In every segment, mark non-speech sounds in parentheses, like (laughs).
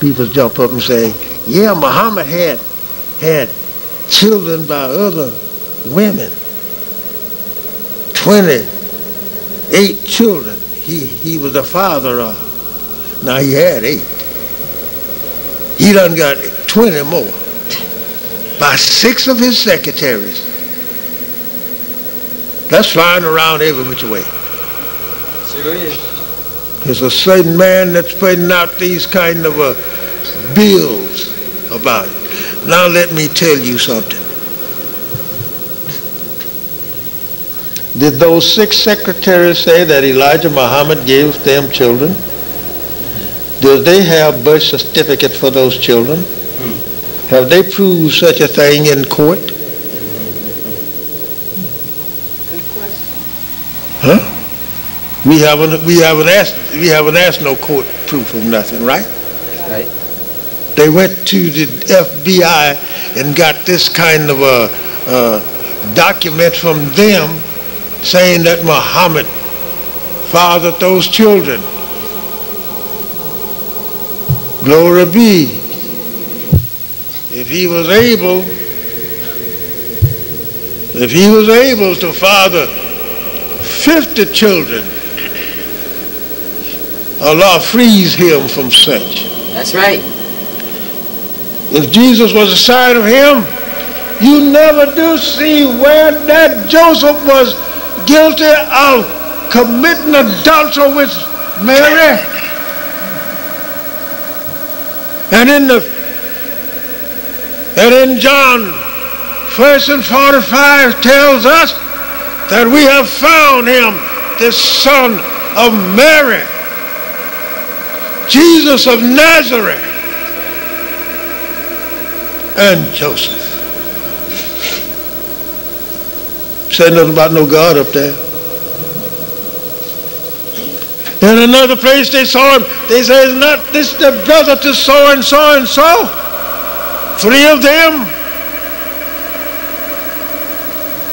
People jump up and say, yeah, Muhammad had had children by other women. 28 children he, he was the father of. Now he had eight. He done got 20 more by six of his secretaries. That's flying around every which way. Sure is. There's a certain man that's putting out these kind of uh, bills about it. Now let me tell you something. Did those six secretaries say that Elijah Muhammad gave them children? Do they have birth certificate for those children? Have they proved such a thing in court? Good question. Huh? We haven't we haven't asked we haven't asked no court proof of nothing, right? Right. They went to the FBI and got this kind of a, a document from them saying that Muhammad fathered those children. Glory be. If he was able, if he was able to father 50 children, Allah frees him from such. That's right. If Jesus was a sign of him, you never do see where that Joseph was guilty of committing adultery with Mary. And in the and in John, first and 45 tells us that we have found him, the son of Mary, Jesus of Nazareth, and Joseph. Said nothing about no God up there. In another place they saw him, they said, is not this the brother to so and so and so? Three of them.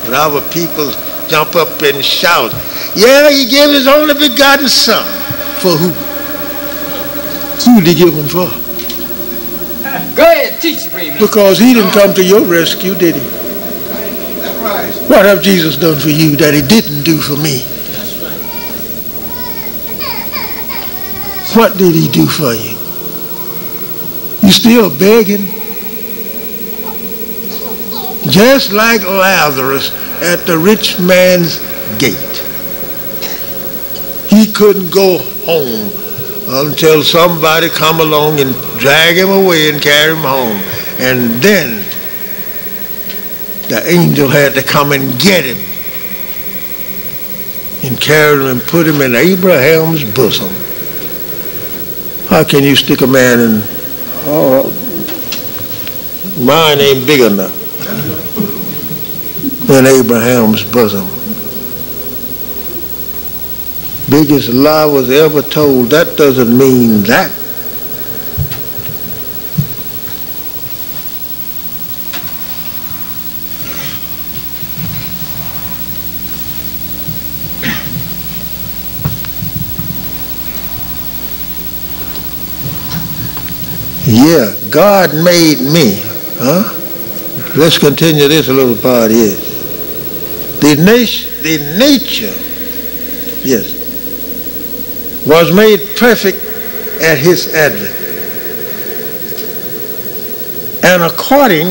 But our people jump up and shout, yeah, he gave his only begotten son. For who? Who did he give him for? Go ahead, teach free. Because he didn't come to your rescue, did he? That's right. What have Jesus done for you that he didn't do for me? That's right. What did he do for you? You still begging? Just like Lazarus at the rich man's gate. He couldn't go home until somebody come along and drag him away and carry him home. And then the angel had to come and get him and carry him and put him in Abraham's bosom. How can you stick a man in, oh, mine ain't big enough, in Abraham's bosom? Biggest lie was ever told. That doesn't mean that. Yeah, God made me. Huh? Let's continue this little part here. The, nat- the nature, yes, was made perfect at his advent. And according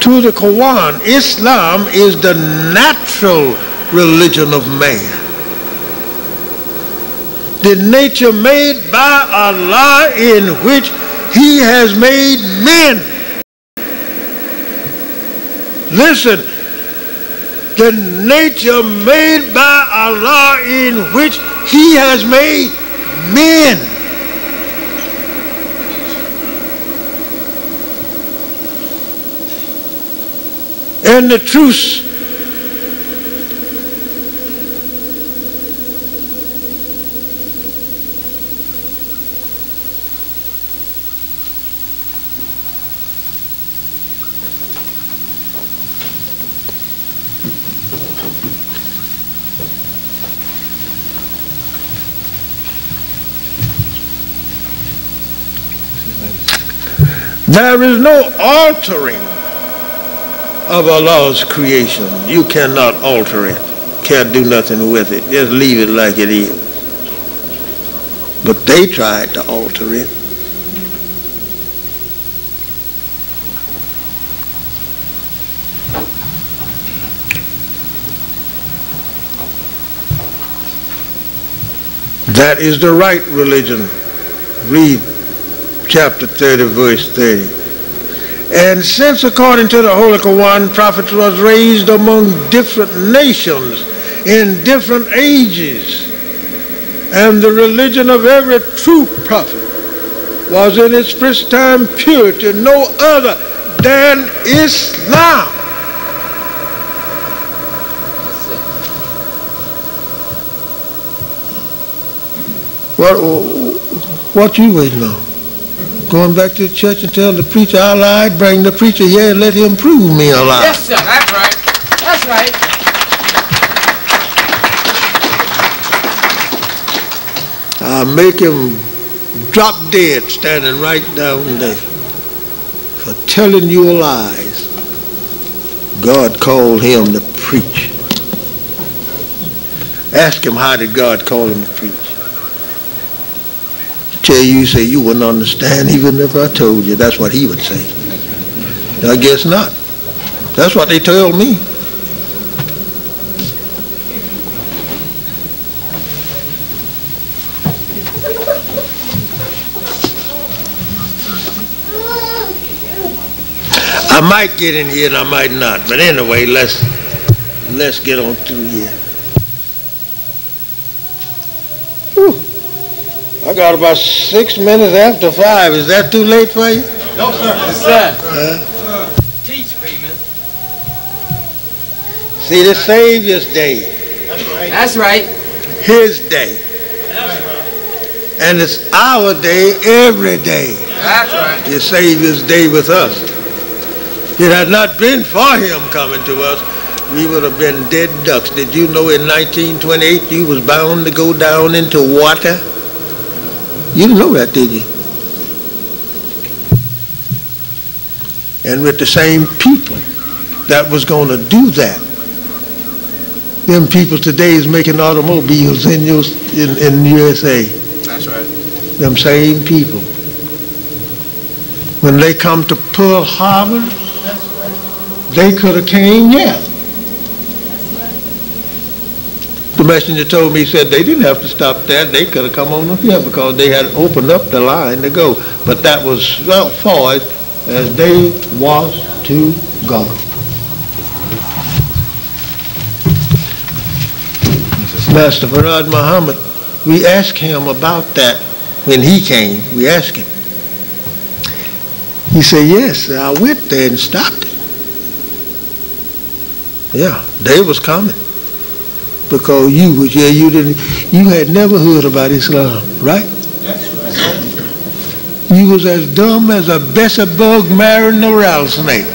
to the Quran, Islam is the natural religion of man the nature made by Allah in which he has made men. Listen, the nature made by Allah in which he has made men. And the truth There is no altering of Allah's creation. You cannot alter it. Can't do nothing with it. Just leave it like it is. But they tried to alter it. That is the right religion. Read chapter 30, verse 30. And since according to the Holy Quran, prophets was raised among different nations in different ages, and the religion of every true prophet was in its pristine purity no other than Islam. What, what you waiting on? Going back to the church and tell the preacher I lied, bring the preacher here and let him prove me a lie. Yes, sir. That's right. That's right. I'll make him drop dead standing right down there for telling you lies. God called him to preach. Ask him how did God call him to preach. Tell you, say you wouldn't understand even if I told you. That's what he would say. I guess not. That's what they told me. I might get in here and I might not. But anyway, let's let's get on through here. Whew. I got about six minutes after five. Is that too late for you? No, sir. Yes, sir. Huh? Teach, Freeman. See, the Savior's day, That's right. That's right. his day. And it's our day every day. That's right. The Savior's day with us. It had not been for him coming to us, we would have been dead ducks. Did you know in 1928 you was bound to go down into water? You didn't know that, did you? And with the same people that was going to do that. Them people today is making automobiles in, in, in USA. That's right. Them same people. When they come to Pearl Harbor, they could have came here. The messenger told me, he said they didn't have to stop there. They could have come on up here because they had opened up the line to go. But that was well far as they was to go. Master Farad Muhammad, we asked him about that when he came. We asked him. He said, yes, I went there and stopped it. Yeah, they was coming. Because you was here, you didn't, you had never heard about Islam, right? That's right. You was as dumb as a bug marrying a rattlesnake.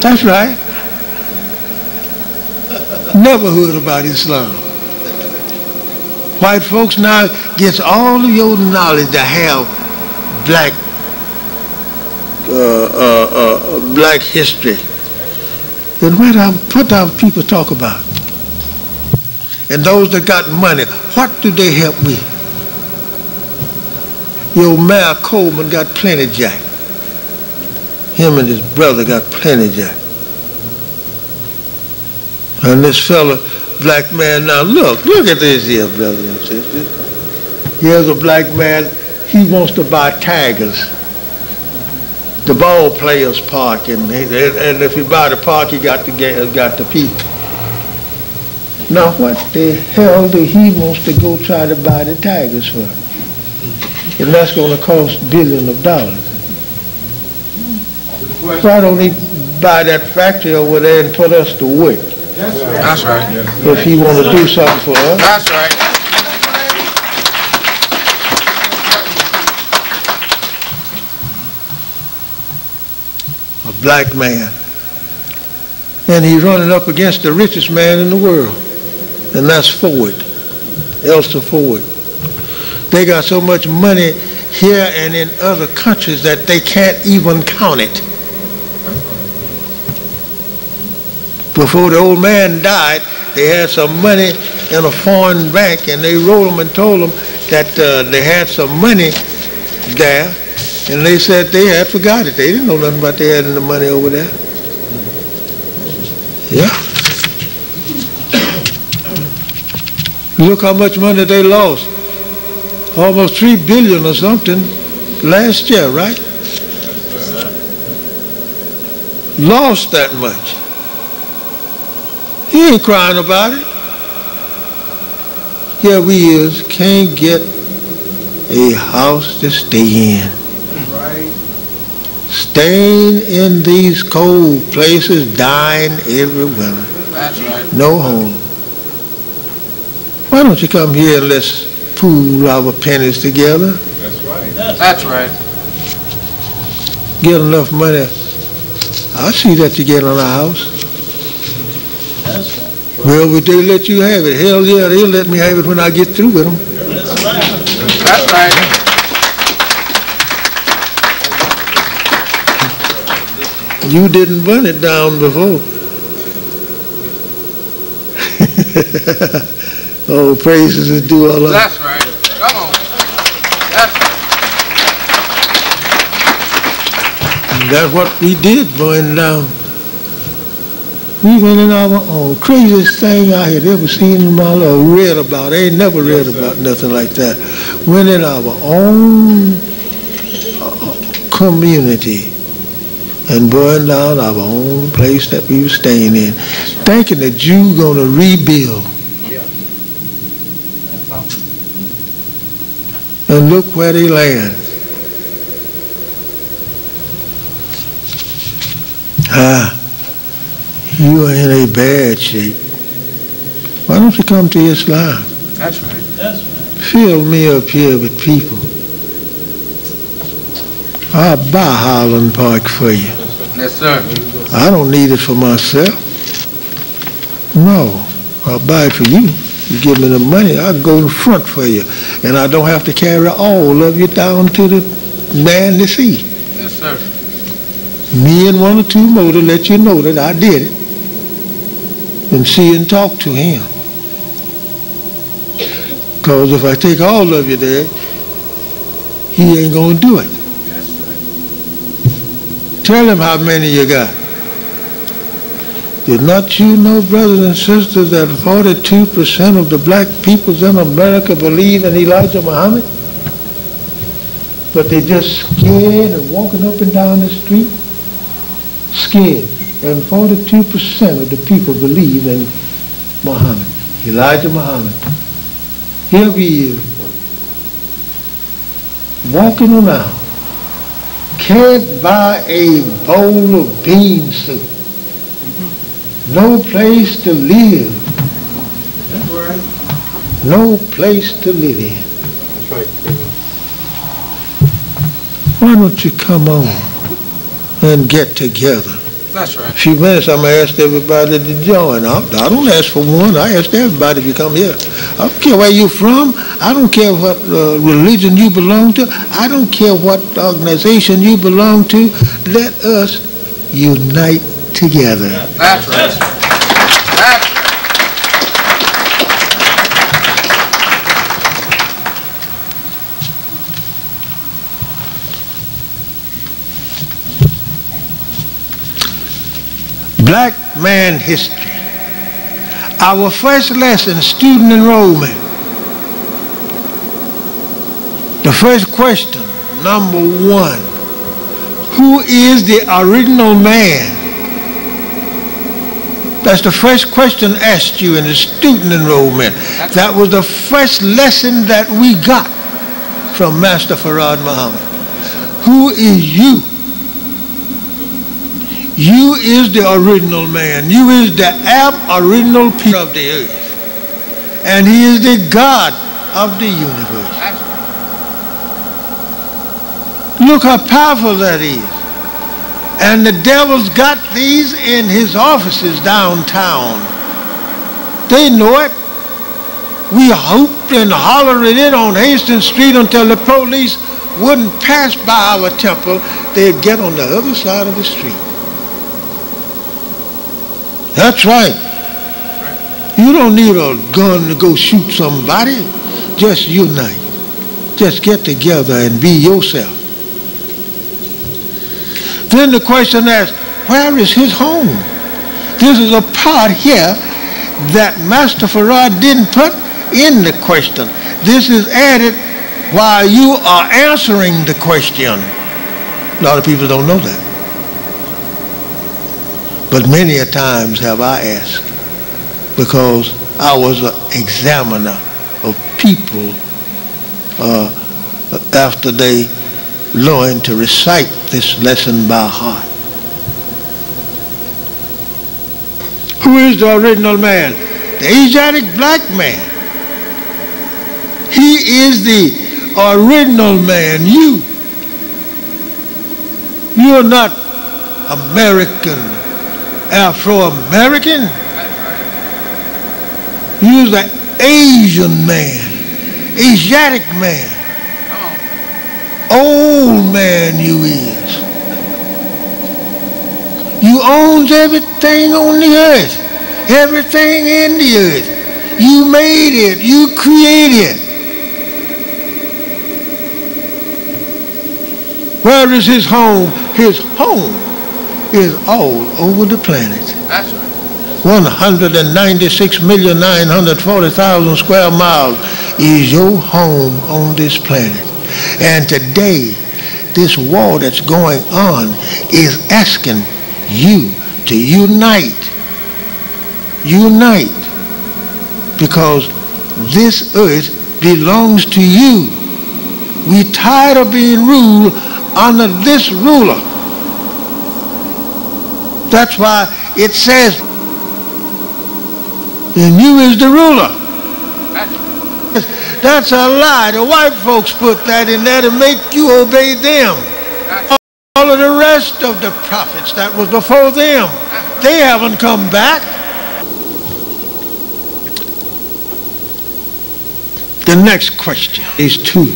That's right. Never heard about Islam. White folks now gets all of your knowledge to have black uh, uh, uh, black history. Then what our, what our people talk about? And those that got money, what do they help with? Your Mayor Coleman got plenty jack. Him and his brother got plenty jack. And this fella, black man, now look, look at this here, brothers and sisters. Here's a black man, he wants to buy tigers. The ball players park, and, and if you buy the park, he got get, got the people. Now what the hell do he wants to go try to buy the tigers for? And that's going to cost billions of dollars. Why don't he buy that factory over there and put us to work That's right. That's right. if he want to do something for us? That's right. A black man. And he's running up against the richest man in the world. And that's Ford. Edsel Ford. They got so much money, here and in other countries that they can't even count it. Before the old man died, they had some money in a foreign bank and they wrote them and told them that uh, they had some money there and they said they had forgot it. They didn't know nothing about they had the money over there. Yeah. Look how much money they lost. Almost three billion or something last year, right? Lost that much. He ain't crying about it. Here we is, can't get a house to stay in. Right. Staying in these cold places, dying every winter. That's right. No home. Why don't you come here and let's pool our pennies together? That's right. That's right. Get enough money. I see that you get on a house. That's right. Well, would they let you have it? Hell yeah, they'll let me have it when I get through with them. That's right. That's right. You didn't burn it down before. (laughs) oh, praises is due all of That's right. Come on. That's right. That's what we did burn down. We went in our own craziest thing I had ever seen in my life, read about. I ain't never read about nothing like that. Went in our own uh, community and burned down our own place that we were staying in, thinking that you're gonna rebuild. And look where he lands. Ah, you are in a bad shape. Why don't you come to Islam? That's right. That's right. Fill me up here with people. I'll buy Highland Park for you. Yes, sir. I don't need it for myself. No, I'll buy it for you. You give me the money, I'll go in front for you. And I don't have to carry all of you down to the man to see. Yes, sir. Me and one or two more to let you know that I did it. And see and talk to him. Because if I take all of you there, he ain't going to do it. Yes, Tell him how many you got. Did not you know, brothers and sisters, that 42% of the black peoples in America believe in Elijah Muhammad? But they're just scared and walking up and down the street? Scared. And 42% of the people believe in Muhammad, Elijah Muhammad. Here he is, walking around can't buy a bowl of bean soup. No place to live. That's right. No place to live in. That's right. Why don't you come on and get together? That's right. A few minutes, I'm going to ask everybody to join. I, I don't ask for one. I ask everybody to come here. I don't care where you're from. I don't care what uh, religion you belong to. I don't care what organization you belong to. Let us unite together. That's right. That's right. Black man history. Our first lesson, student enrollment. The first question, number one, who is the original man? That's the first question asked you in the student enrollment. That was the first lesson that we got from Master Farad Muhammad. Who is you? You is the original man. You is the ab original people of the earth. And he is the God of the universe. Look how powerful that is. And the devil's got these in his offices downtown. They know it. We hooped and hollered it on Hastings Street until the police wouldn't pass by our temple, they'd get on the other side of the street. That's right. You don't need a gun to go shoot somebody. Just unite. Just get together and be yourself. Then the question is, where is his home? This is a part here that Master Farad didn't put in the question. This is added while you are answering the question. A lot of people don't know that. But many a times have I asked because I was an examiner of people uh, after they learned to recite this lesson by heart. Who is the original man? The Asiatic black man. He is the original man. You. You're not American, Afro-American. You're the Asian man, Asiatic man. Old man you is. You owns everything on the earth, everything in the earth. You made it, you created. Where is his home? His home is all over the planet. That's right. 196,940,000 square miles is your home on this planet. And today, this war that's going on is asking you to unite. Unite. Because this earth belongs to you. We tired of being ruled under this ruler. That's why it says, and you is the ruler. That's a lie. The white folks put that in there to make you obey them. All of the rest of the prophets that was before them, they haven't come back. The next question is two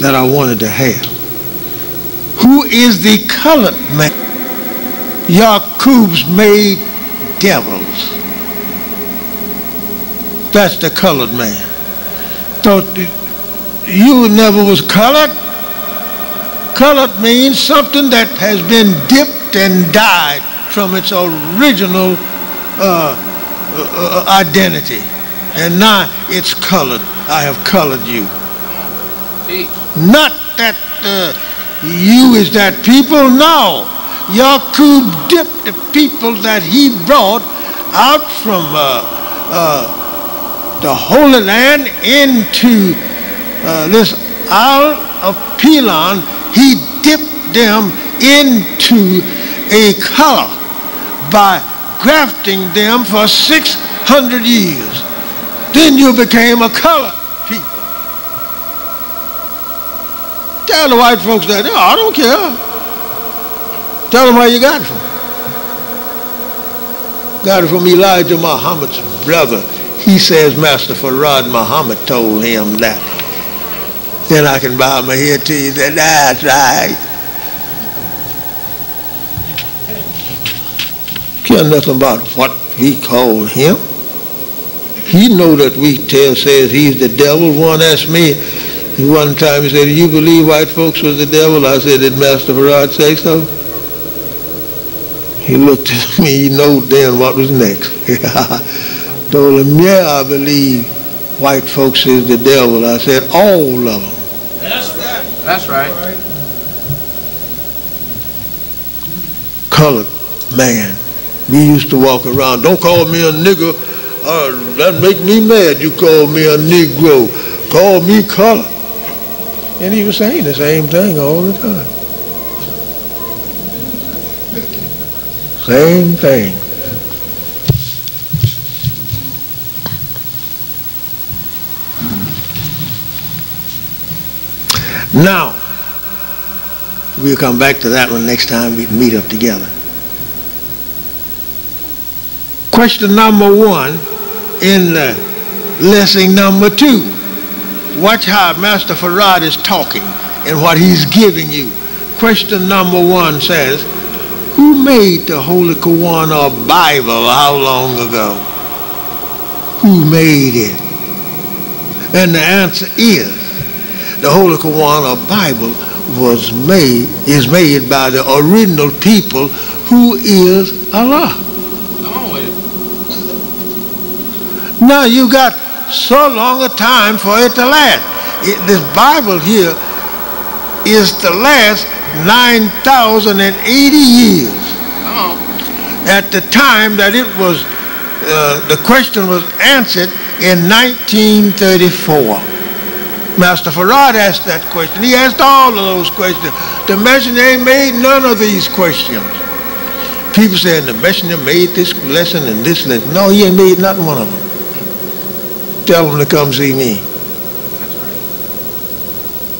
that I wanted to have. Who is the colored man? Yaqub's made devils. That's the colored man. Thought you never was colored. Colored means something that has been dipped and dyed from its original uh, uh, identity. And now it's colored. I have colored you. Not that uh, you is that people. No. Yaqub dipped the people that he brought out from uh, uh, the Holy Land into uh, this Isle of Pelan. He dipped them into a color by grafting them for 600 years. Then you became a color people. Tell the white folks that, no, I don't care. Tell them where you got it from. Got it from Elijah Muhammad's brother. He says Master Farad Muhammad told him that. Then I can bow my head to you. That that's right. Care nothing about what we call him. He know that we tell says he's the devil. One asked me one time, he said, do you believe white folks was the devil? I said, did Master Farad say so? He looked at (laughs) me, he knew then what was next. (laughs) Told him, yeah, I believe white folks is the devil. I said, all of them. That's right. That's right. Colored man. We used to walk around, don't call me a nigger. Uh, that make me mad. You call me a Negro. Call me colored. And he was saying the same thing all the time. Same thing. Now, we'll come back to that one next time we meet up together. Question number one in lesson number two. Watch how Master Farad is talking and what he's giving you. Question number one says, who made the Holy Quran or Bible how long ago? Who made it? And the answer is, the Holy Quran or Bible was made, is made by the original people who is Allah. Come on with it. Now you got so long a time for it to last. It, this Bible here is to last 9,080 years. On. At the time that it was, uh, the question was answered in 1934. Master Farad asked that question. He asked all of those questions. The messenger ain't made none of these questions. People saying the messenger made this lesson and this lesson. No, he ain't made not one of them. Tell them to come see me.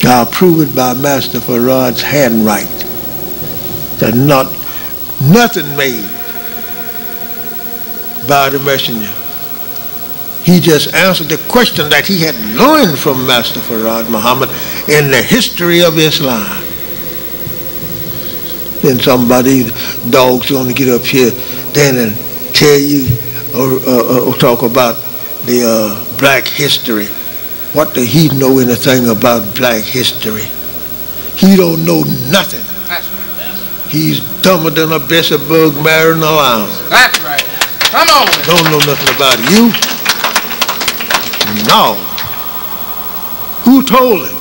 I'll prove it by Master Farad's handwriting. That not nothing made by the messenger. He just answered the question that he had learned from Master Farad Muhammad in the history of Islam. Then somebody, dog's going to get up here then and tell you or, uh, or talk about the uh, black history. What does he know anything about black history? He don't know nothing. That's right. He's dumber than a Bessie bug marrying a lamb. That's right. Come on. Don't know nothing about you. No. Who told him?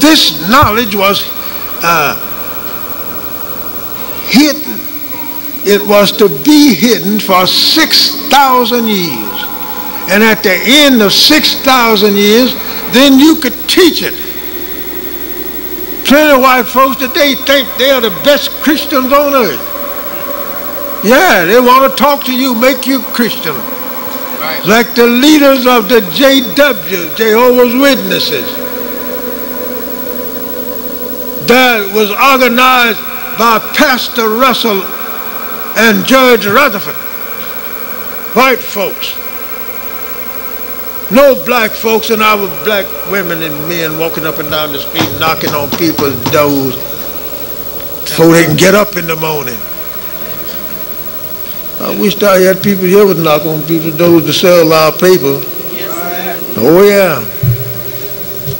This knowledge was uh, hidden. It was to be hidden for 6,000 years. And at the end of 6,000 years, then you could teach it. Plenty of white folks today think they are the best Christians on earth. Yeah, they want to talk to you, make you Christian. Like the leaders of the JW, Jehovah's Witnesses. That was organized by Pastor Russell and Judge Rutherford. White folks. No black folks and our black women and men walking up and down the street knocking on people's doors so they can get up in the morning. I wish I had people here would knock on people's doors to sell our paper. Oh yeah.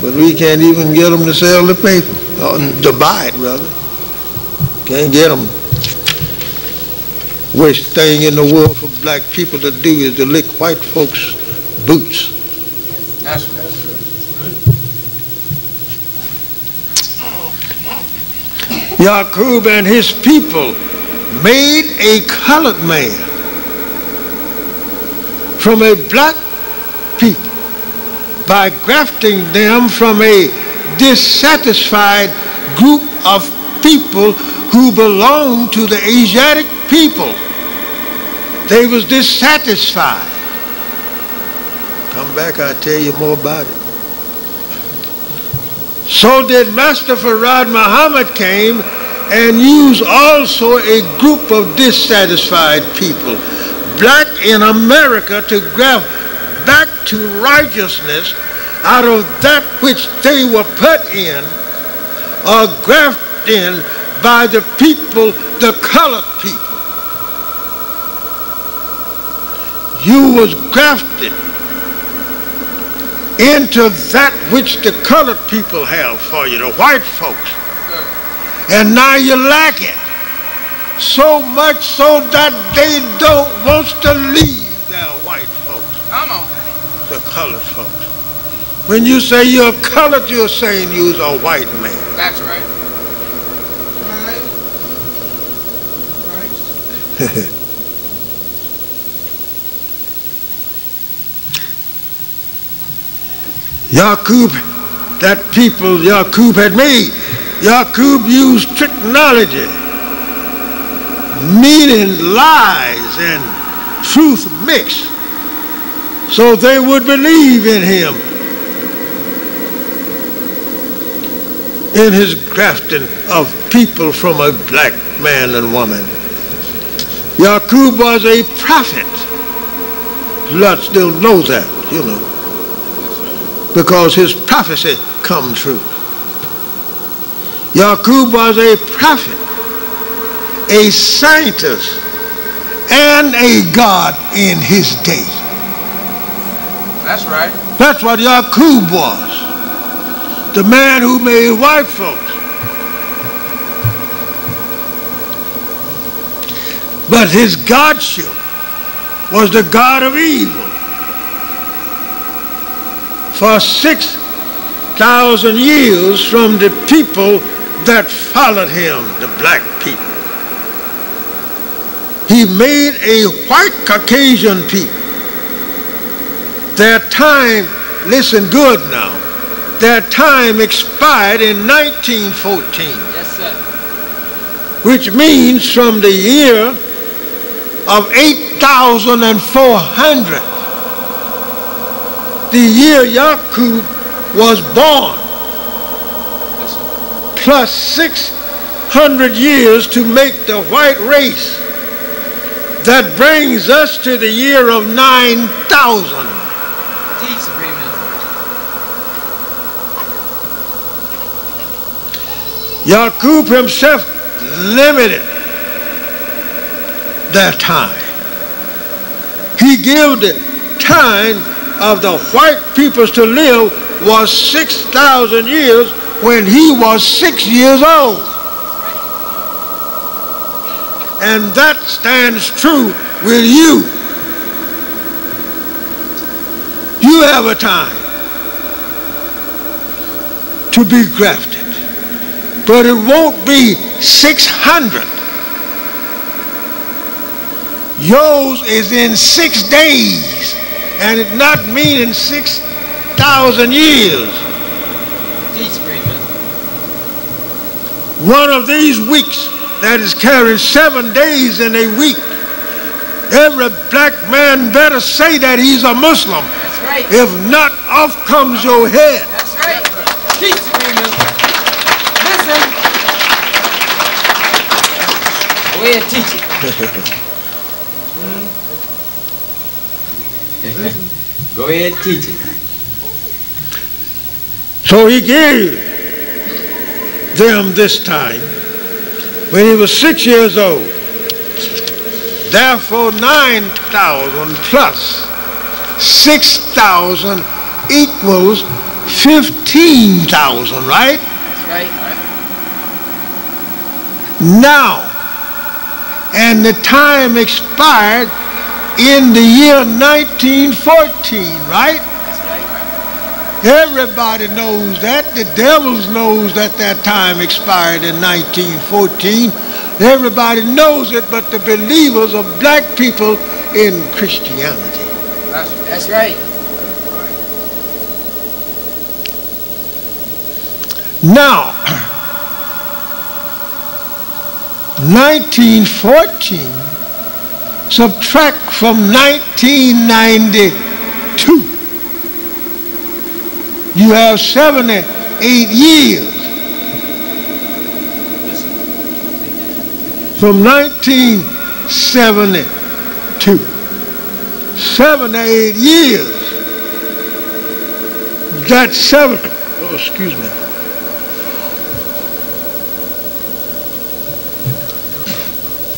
But we can't even get them to sell the paper, or to buy it rather. Can't get them. Worst thing in the world for black people to do is to lick white folks' boots. That's right. Yaqub and his people made a colored man from a black people by grafting them from a dissatisfied group of people who belonged to the Asiatic people. They was dissatisfied. Come back, I'll tell you more about it. So did Master Farad Muhammad came and use also a group of dissatisfied people, black in America, to graft back to righteousness out of that which they were put in or grafted in by the people, the colored people. You was grafted into that which the colored people have for you, the white folks. And now you lack it. So much so that they don't want to leave their white folks, Come on. the colored folks. When you say you're colored, you're saying you're a white man. That's right. (laughs) Yaqub, that people Yaqub had made, Yaqub used technology, meaning lies and truth mixed, so they would believe in him, in his grafting of people from a black man and woman. Yaqub was a prophet. Lots don't know that, you know because his prophecy come true. Yaqub was a prophet, a scientist, and a God in his day. That's right. That's what Yaqub was. The man who made white folks. But his godship was the God of evil. For 6,000 years from the people that followed him, the black people. He made a white Caucasian people. Their time, listen good now, their time expired in 1914 Yes, sir. which means from the year of 8,400, the year Yaqub was born, plus 600 years to make the white race. That brings us to the year of 9,000. Teach agreement. Yaqub himself limited their time. He gave the time of the white peoples to live was 6,000 years when he was six years old. And that stands true with you. You have a time to be grafted but it won't be 600. Yours is in six days, and it not meaning 6,000 years. Teach agreement. One of these weeks that is carrying seven days in a week, every black man better say that he's a Muslim. That's right. If not, off comes your head. That's right. Teach agreement. Listen. Go ahead, teach it. (laughs) Go ahead, teach it. So he gave them this time when he was six years old. Therefore, 9,000 plus 6,000 equals 15,000, right? That's right. Right. Now, and the time expired in the year 1914, right? Right. Everybody knows that. The devils knows that that time expired in 1914. Everybody knows it, but the believers of black people in Christianity. That's, right. Now, 1914 subtract from 1992. You have 78 years. From 1972. 78 years. Seven. Oh, excuse me.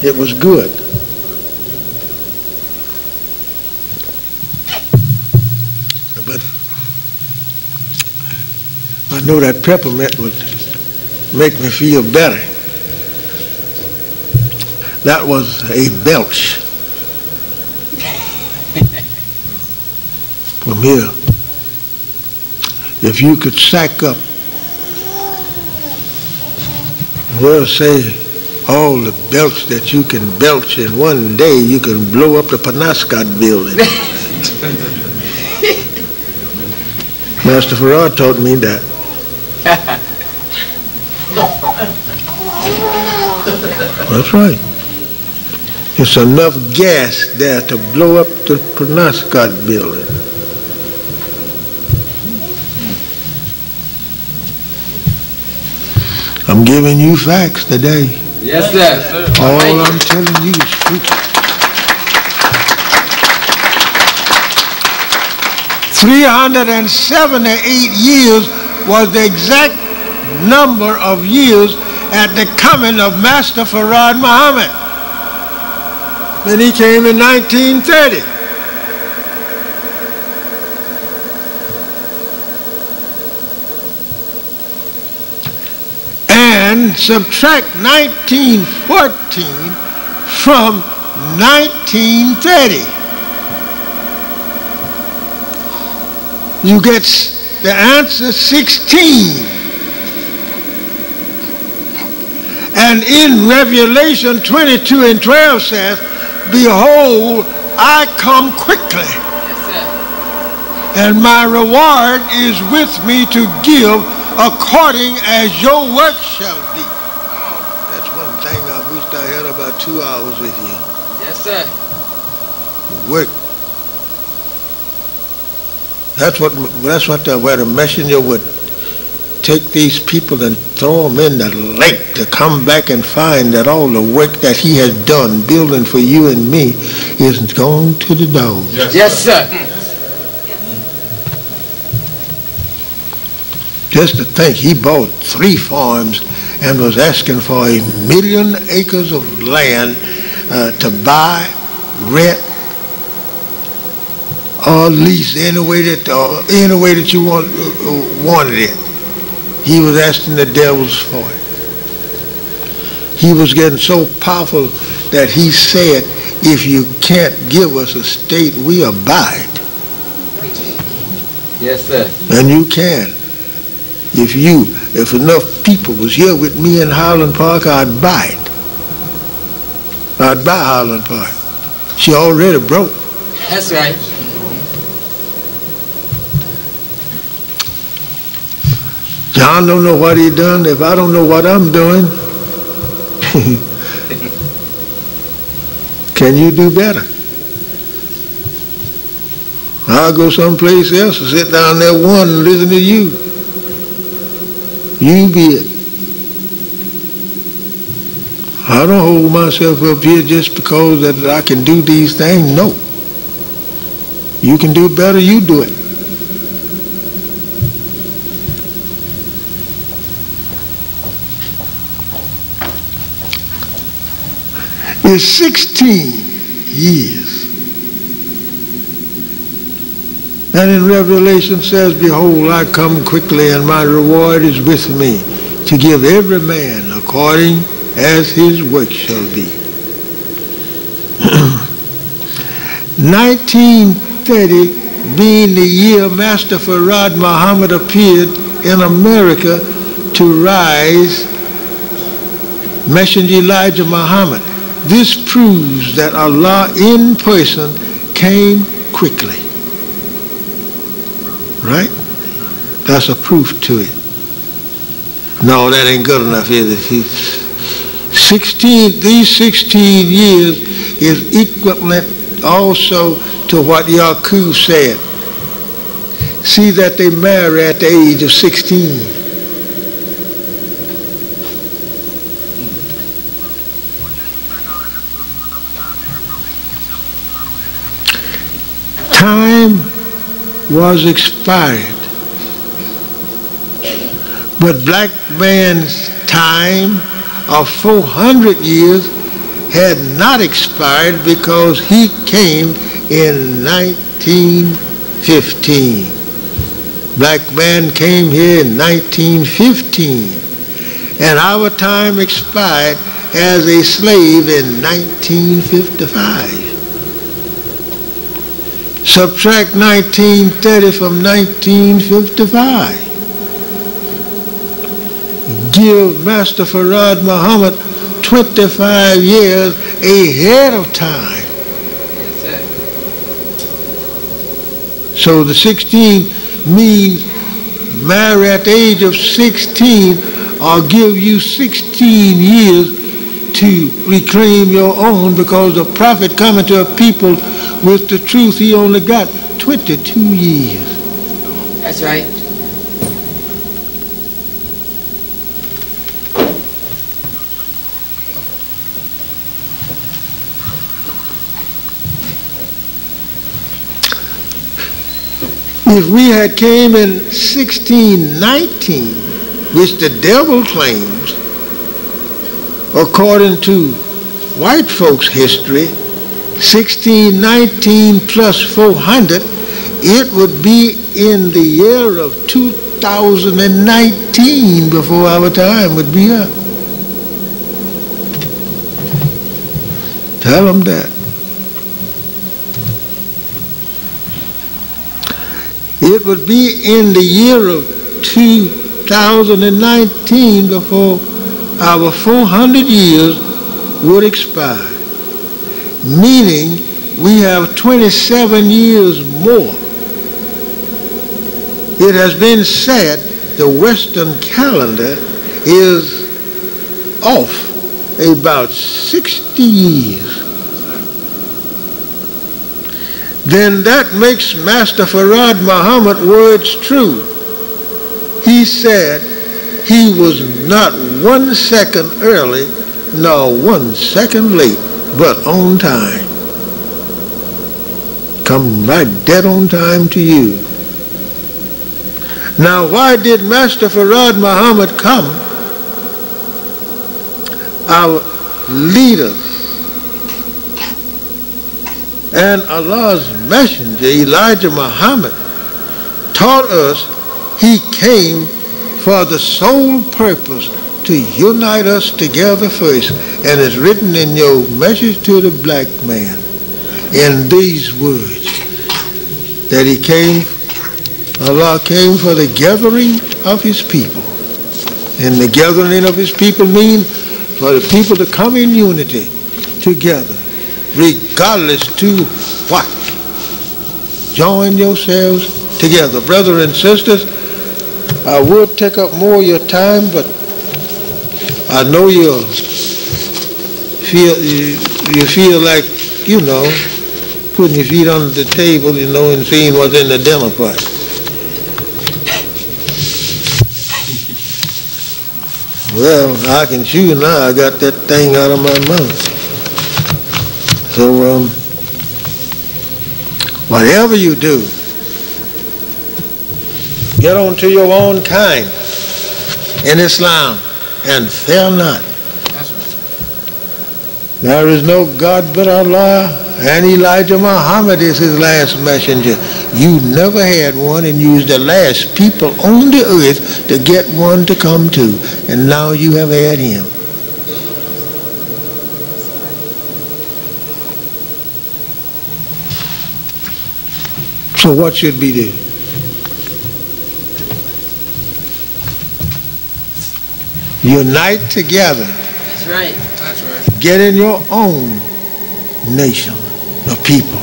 It was good. I know that peppermint would make me feel better. That was a belch (laughs) from here. If you could sack up, well, say, all the belch that you can belch in one day, you can blow up the Penobscot building. (laughs) Master Farad taught me that. (laughs) That's right. It's enough gas there to blow up the Penobscot building. I'm giving you facts today. Yes, sir. All I'm telling you is truth. Three hundred and seventy-eight years was the exact number of years at the coming of Master Farad Muhammad. And he came in 1930. And subtract 1914 from 1930. You get the answer 16. And in Revelation 22 and 12 says, Behold, I come quickly, Yes, sir. and my reward is with me to give according as your work shall be. That's one thing I wished I had about two hours with you. Yes, sir. Work. That's what that's what the, where the messenger would take these people and throw them in the lake to come back and find that all the work that he has done building for you and me is gone to the dogs. Yes, sir. Just to think, he bought three farms and was asking for a million acres of land uh, to buy, rent, or lease any way that uh, any way that you want uh, wanted it. He was asking the devils for it. He was getting so powerful that he said, "If you can't give us a state, we abide. Yes, sir. And you can. If you, if enough people was here with me in Highland Park, I'd buy it. I'd buy Highland Park. She already broke. That's right. John don't know what he done. If I don't know what I'm doing, (laughs) can you do better? I'll go someplace else and sit down there one and listen to you. You be it. I don't hold myself up here just because that I can do these things. No. You can do better, you do it. It's 16 years. And in Revelation says, Behold, I come quickly, and my reward is with me, to give every man according as his work shall be. (clears throat) 1930 being the year Master Farad Muhammad appeared in America to rise Messenger Elijah Muhammad. This proves that Allah in person came quickly. Right? That's a proof to it. No, that ain't good enough, is it? He's 16, these 16 years is equivalent also to what Yaqub said. See that they marry at the age of 16. Was expired. But black man's time of 400 years had not expired because he came in 1915. Black man came here in 1915. And our time expired as a slave in 1955. Subtract 1930 from 1955 give Master Farad Muhammad 25 years ahead of time. So the 16 means marry at the age of 16 or give you 16 years to reclaim your own because the prophet coming to a people with the truth, he only got 22 years. That's right. If we had came in 1619, which the devil claims, according to white folks' history, 1619 plus 400, it would be in the year of 2019 before our time would be up. Tell them that. It would be in the year of 2019 before our 400 years would expire, meaning we have 27 years more. It has been said the Western calendar is off about 60 years. Then that makes Master Farad Muhammad words true. He said he was not one second early nor one second late, but on time. Come right dead on time to you. Now, why did Master Farad Muhammad come? Our leaders and Allah's messenger, Elijah Muhammad, taught us he came for the sole purpose to unite us together first. And it's written in your message to the black man in these words that he came, Allah came for the gathering of his people. And the gathering of his people means for the people to come in unity together, regardless to what. Join yourselves together. Brothers and sisters, I would take up more of your time, but I know you feel you, you feel like, you know, putting your feet under the table, you know, and seeing what's in the dinner pot. Well, I can chew now. I got that thing out of my mouth. So, um, whatever you do, get on to your own kind in Islam and fear not. There is no God but Allah, and Elijah Muhammad is his last messenger. You never had one, and you was the last people on the earth to get one to come to, and now you have had him. So what should we do? Unite together. That's right. That's right. Get in your own nation of people.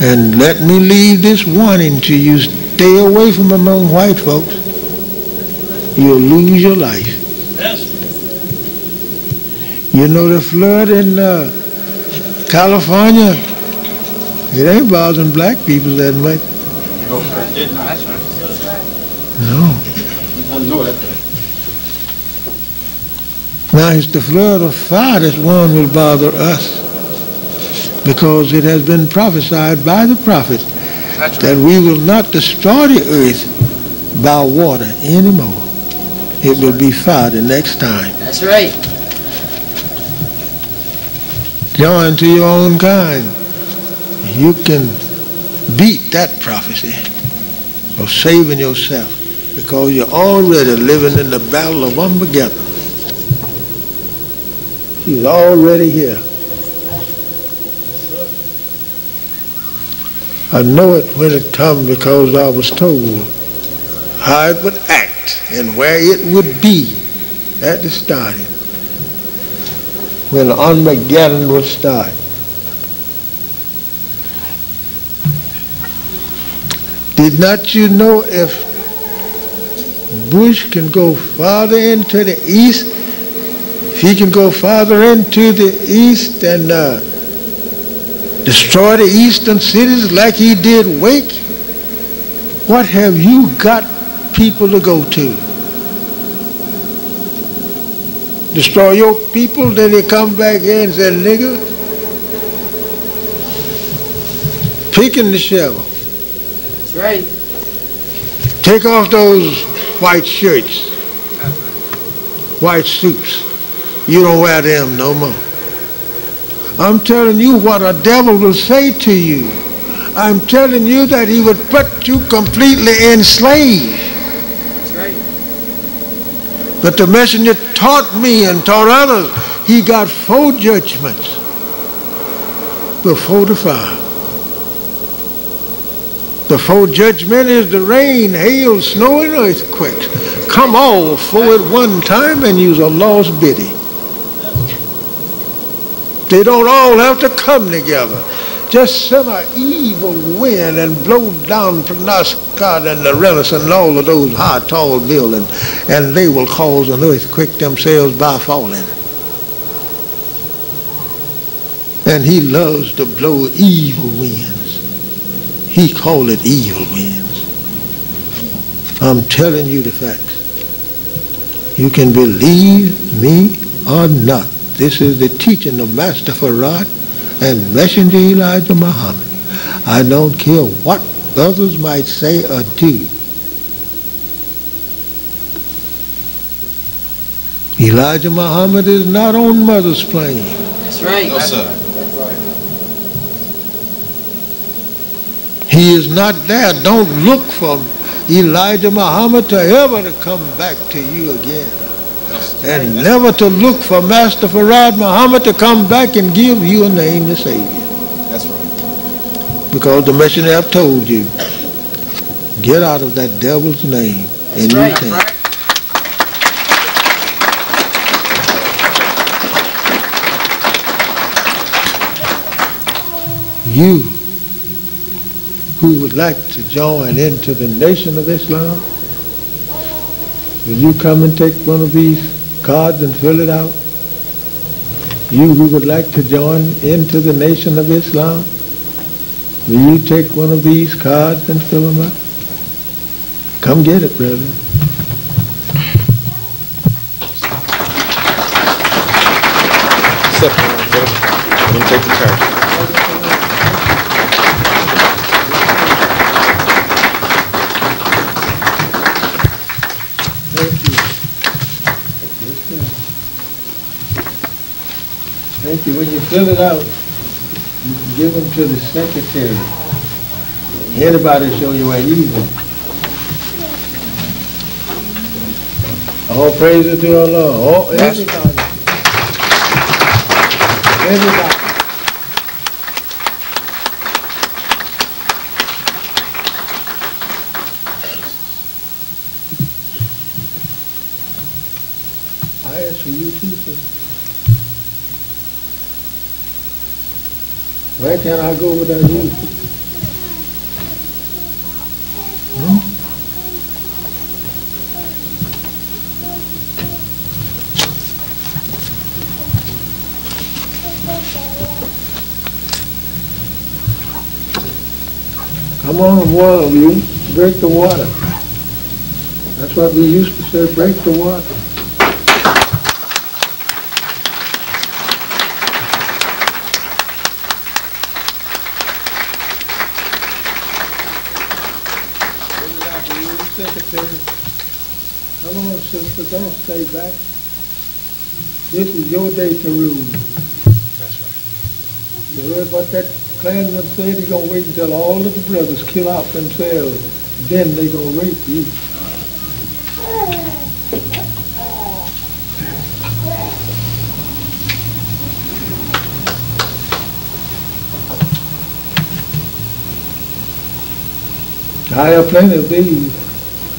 And let me leave this warning to you. Stay away from among white folks. You'll lose your life. That's You know the flood in uh, California? It ain't bothering black people that much. No, sir, it did not. That's right. No. I know that. Now it's the flood of fire that one will bother us because it has been prophesied by the prophet That's that we will not destroy the earth by water anymore. It will be fire the next time. That's right. Join to your own kind. You can beat that prophecy of saving yourself because you're already living in the battle of Armageddon. She's already here. I know it when it comes because I was told how it would act and where it would be at the starting when Armageddon would start. Did not you know if Bush can go farther into the east, he can go farther into the east and uh, destroy the eastern cities like he did Wake, what have you got people to go to? Destroy your people, then they come back here and say, nigger, picking the shovel. That's right. Take off those white shirts, white suits. You don't wear them no more. I'm telling you what a devil will say to you. I'm telling you that he would put you completely enslaved. That's right. But the messenger taught me and taught others. He got four judgments before the fire. The four judgment is the rain, hail, snow, and earthquakes. Come all four at one time and use a lost biddy. They don't all have to come together. Just send an evil wind and blow down Penobscot and the Renaissance and all of those high, tall buildings, and they will cause an earthquake themselves by falling. And he loves to blow evil winds. He called it evil winds. I'm telling you the facts. You can believe me or not. This is the teaching of Master Farad and Messenger Elijah Muhammad. I don't care what others might say or do. Elijah Muhammad is not on mother's plane. That's right. No, sir. He is not there. Don't look for Elijah Muhammad to ever to come back to you again. And never to look for Master Farad Muhammad to come back and give you a name to save you. That's right. Because the messenger have told you, get out of that devil's name. And you Right. can't. Right. You who would like to join into the nation of Islam, will you come and take one of these cards and fill it out? You who would like to join into the nation of Islam, will you take one of these cards and fill them out? Come get it, brother. Step him take the card. Thank you. Yes, sir. Thank you. When you fill it out, you can give them to the secretary. Anybody show you where he's at. All praises to Allah. All, everybody. Everybody. I ask for you too, sir. I go without you? Come on, water, you break the water. That's what we used to say, break the water. Secretary. Come on, sister, don't stay back. This is your day to rule. That's right. You heard what that Klansman said? He's gonna wait until all of the brothers kill out themselves. Then they're gonna rape you. I have plenty of these.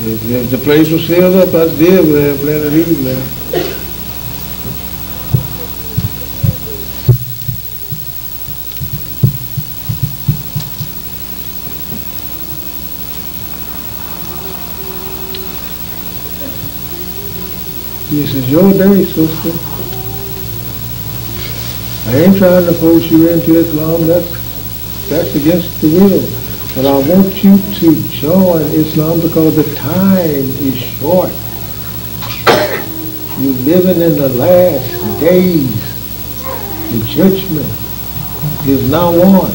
If, the place was filled up, I still would have plenty of these now. This is your day, sister. I ain't trying to force you into Islam. That's, that's against the will. But I want you to join Islam because the time is short. You're living in the last days. The judgment is now on.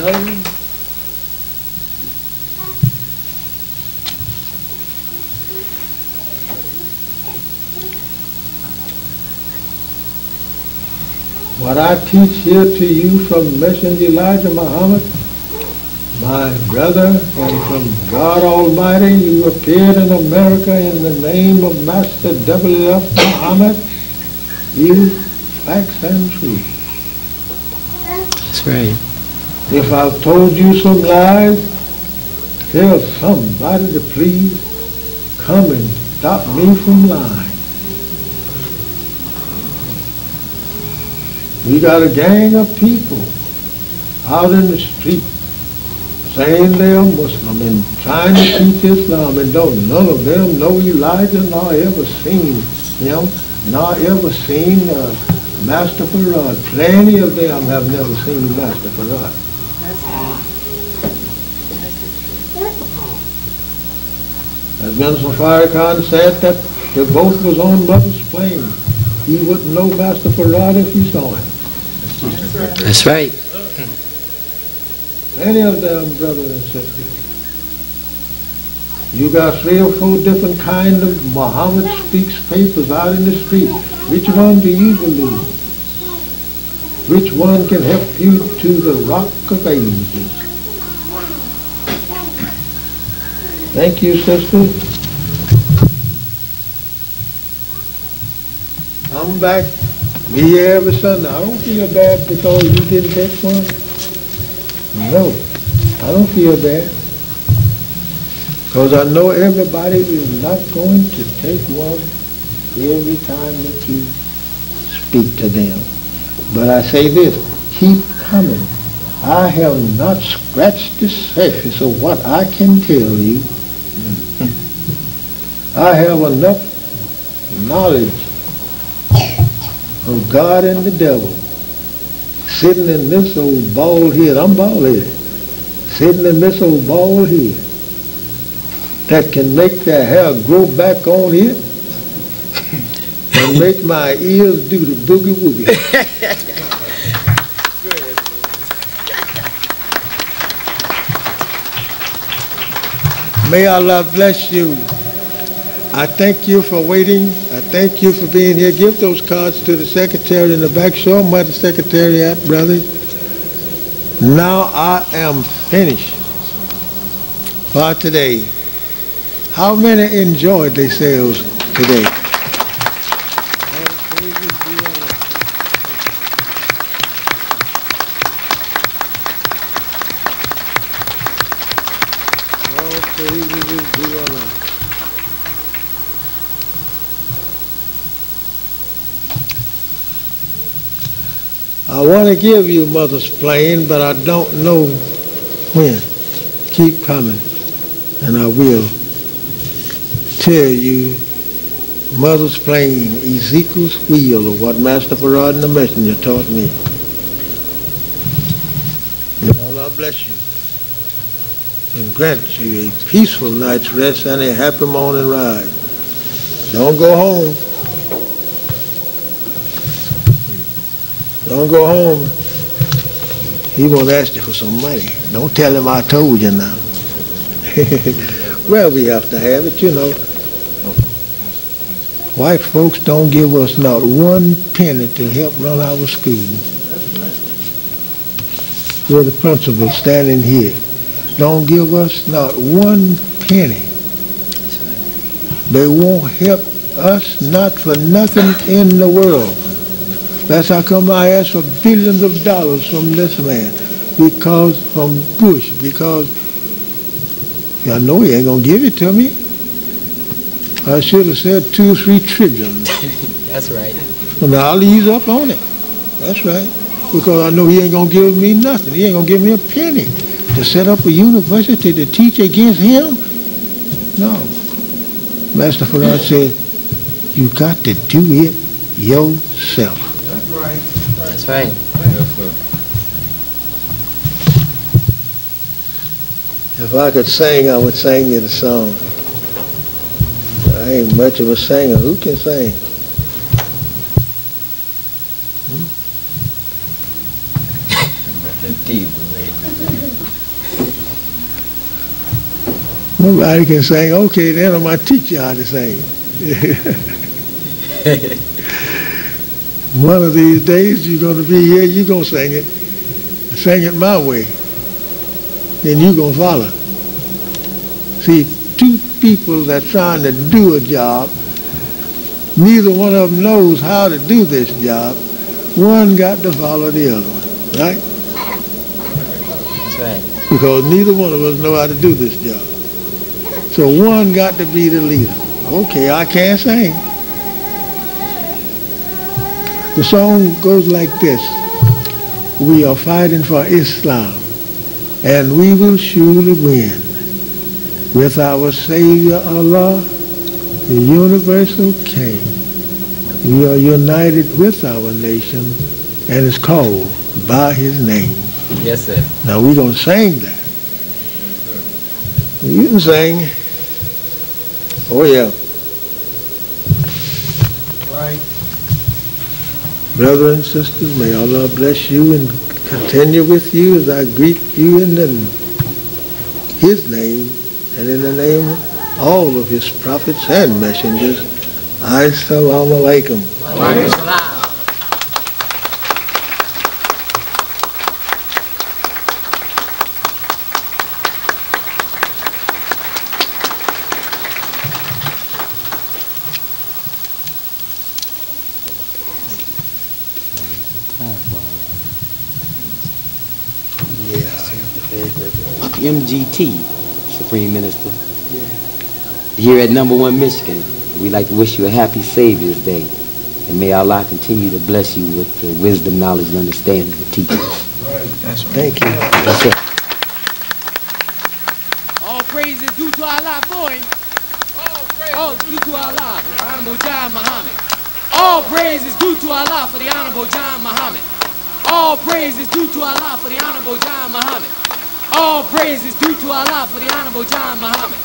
What I teach here to you from Messenger Elijah Muhammad, my brother, and from God Almighty, you appeared in America in the name of Master W.F. Muhammad, is facts and truth. That's right. If I've told you some lies, tell somebody to please come and stop me from lying. We got a gang of people out in the street saying they're Muslim and trying to teach Islam and don't none of them know Elijah nor ever seen him, nor ever seen uh, Master Farad. Plenty of them have never seen Master Farad. As Minister Farrakhan said that the both was on Mother's plane. He wouldn't know Master Farad if he saw him. That's right. Many of them, brothers and sisters. You got three or four different kind of Muhammad speaks papers out in the street. Which one do you believe? Which one can help you to the rock of ages? Thank you, sister. I'm back. Here every Sunday. I don't feel bad because you didn't take one. No, I don't feel bad. Because I know everybody is not going to take one every time that you speak to them. But I say this, keep coming. I have not scratched the surface of what I can tell you. I have enough knowledge of God and the devil sitting in this old bald head. I'm bald headed. Sitting in this old bald head that can make their hair grow back on it (laughs) and make my ears do the boogie woogie. May Allah bless you. I thank you for waiting. I thank you for being here. Give those cards to the secretary in the back. Show them where the secretary at, brothers. Now I am finished for today. How many enjoyed themselves today? All praises be Allah. All praises be Allah. Want to give you Mother's Plane, but I don't know when. Keep coming, and I will tell you Mother's Plane, Ezekiel's wheel or what Master Farad and the Messenger taught me. May Allah bless you and grant you a peaceful night's rest and a happy morning ride. Don't go home. Don't go home. He won't ask you for some money. Don't tell him I told you now. (laughs) well, we have to have it, you know. White folks don't give us not one penny to help run our school. We're the principal standing here. Don't give us not one penny. They won't help us not for nothing in the world. That's how come I ask for billions of dollars from this man. Because, from Bush, because I know he ain't gonna give it to me. I should have said two or three trillion. (laughs) That's right. Well, now I'll ease up on it. That's right. Because I know he ain't gonna give me nothing. He ain't gonna give me a penny to set up a university to teach against him. No. Master Farad said, you got to do it yourself. That's right. If I could sing, I would sing you the song. I ain't much of a singer. Who can sing? The diva right (laughs) Nobody can sing. Okay, then I'm going to teach you how to sing. (laughs) One of these days you're going to be here, you're going to sing it. Sing it my way. Then you're going to follow. See, two people that trying to do a job, neither one of them knows how to do this job. One got to follow the other one, right? That's right. Because neither one of us know how to do this job. So one got to be the leader. Okay, I can't sing. The song goes like this. We are fighting for Islam, and we will surely win. With our Savior Allah, the universal King, we are united with our nation, and it's called by his name. Yes, sir. Now we're going to sing that. You can sing. Oh, yeah. Right. Brothers and sisters, may Allah bless you and continue with you as I greet you in the, His name and in the name of all of His prophets and messengers. Assalamu alaikum. MGT, Supreme Minister. Here at Number One Michigan, we'd like to wish you a happy Savior's Day. And may Allah continue to bless you with the wisdom, knowledge, and understanding to teach us. Thank you. That's it. All praise is due to Allah for him. All praise is due to Allah, for the Honorable John Muhammad. All praise is due to Allah for the Honorable John Muhammad. All praise is due to Allah for the Honorable John Muhammad. All praise is due to Allah for the Honorable John Muhammad.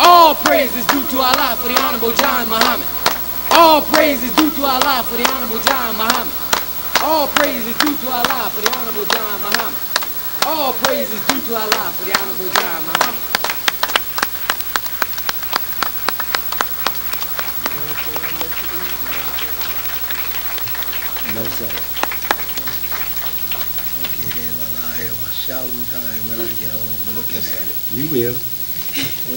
All praise is due to Allah for the Honorable John Muhammad. All praise is due to Allah for the Honorable John Muhammad. All praise is due to Allah for the Honorable John Muhammad. All praise is due to Allah for the Honorable John Muhammad. No, sir. Okay, then I'll have a shouting time when I get home looking at it. You will.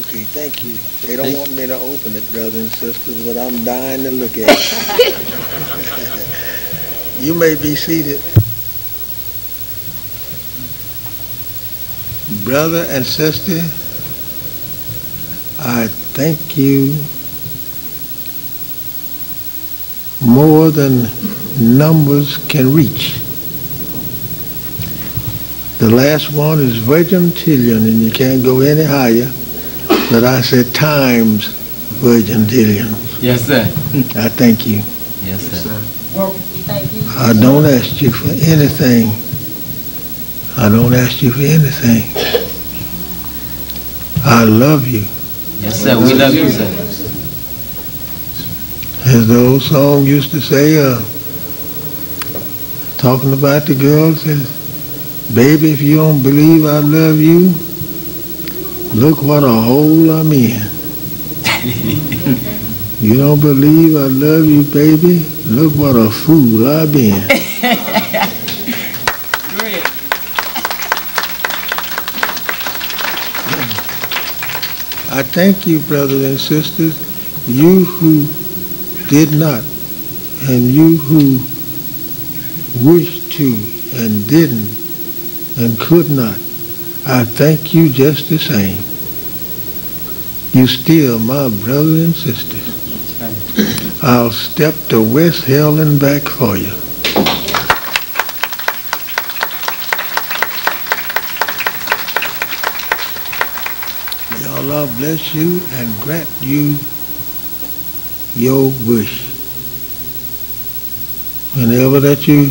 Okay, thank you. They don't want me to open it, brothers and sisters, but I'm dying to look at it. (laughs) You may be seated. Brother and sister, I thank you more than numbers can reach. The last one is vigintillion, and you can't go any higher. But I said times vigintillion. Yes, sir. I thank you. Yes, sir. I don't ask you for anything. I don't ask you for anything. I love you. Yes, sir. We love you, sir. As the old song used to say, uh, talking about the girls, says, Baby, if you don't believe I love you, look what a hole I'm in. (laughs) you don't believe I love you, baby? Look what a fool I've been. (laughs) Great. I thank you, brothers and sisters, you who did not, and you who wished to and didn't and could not. I thank you just the same. You still my brother and sisters. I'll step to West Hill and back for you. May Allah bless you and grant you your wish. Whenever that you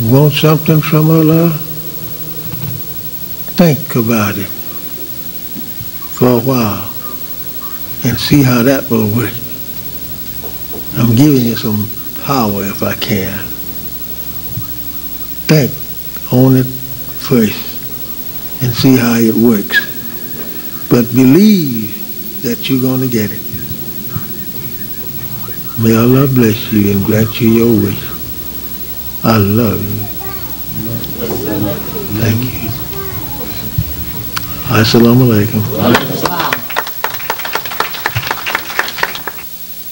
want something from Allah, think about it for a while and see how that will work. I'm giving you some power if I can. Think on it first and see how it works. But believe that you're going to get it. May Allah bless you and grant you your wish. I love you. Thank you. Assalamu alaikum.